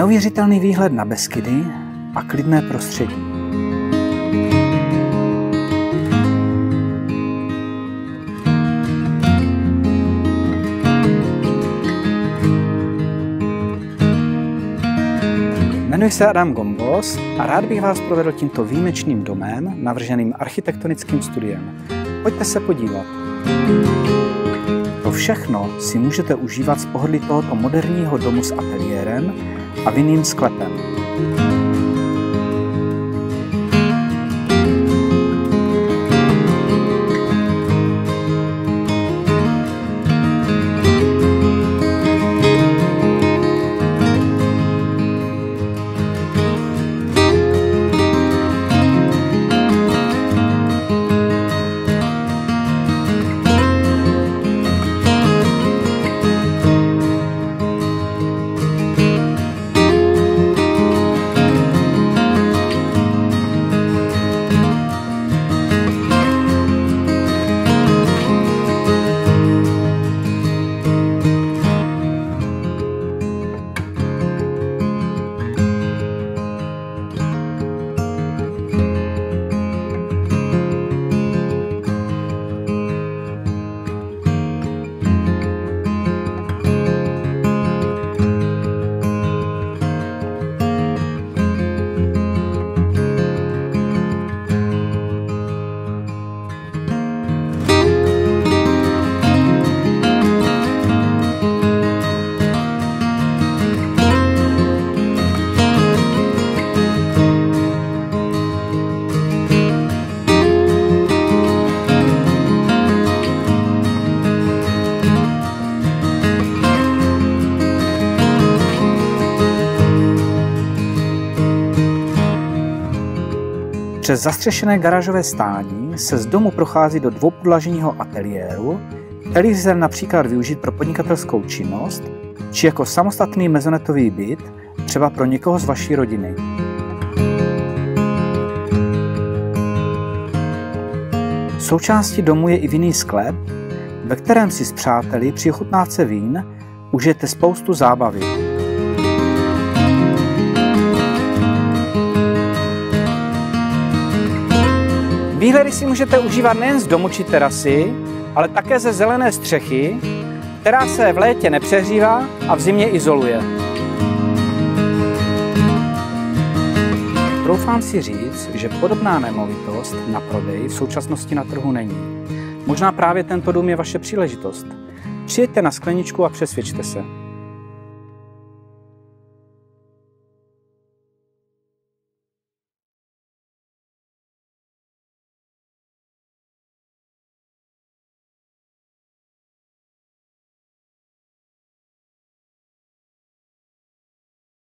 Neuvěřitelný výhled na Beskydy a klidné prostředí. Jmenuji se Adam Gombos a rád bych vás provedl tímto výjimečným domem, navrženým architektonickým studiem. Pojďte se podívat. To všechno si můžete užívat z pohodlí tohoto moderního domu s ateliérem a vinným sklepem. Přes zastřešené garážové stání se z domu prochází do dvoupodlažního ateliéru, který lze například využít pro podnikatelskou činnost či jako samostatný mezonetový byt, třeba pro někoho z vaší rodiny. Součástí domu je i vinný sklep, ve kterém si s přáteli při ochutnávce vín užijete spoustu zábavy. Výhledy si můžete užívat nejen z domu či terasy, ale také ze zelené střechy, která se v létě nepřehřívá a v zimě izoluje. Troufám si říct, že podobná nemovitost na prodej v současnosti na trhu není. Možná právě tento dům je vaše příležitost. Přijďte na skleničku a přesvědčte se.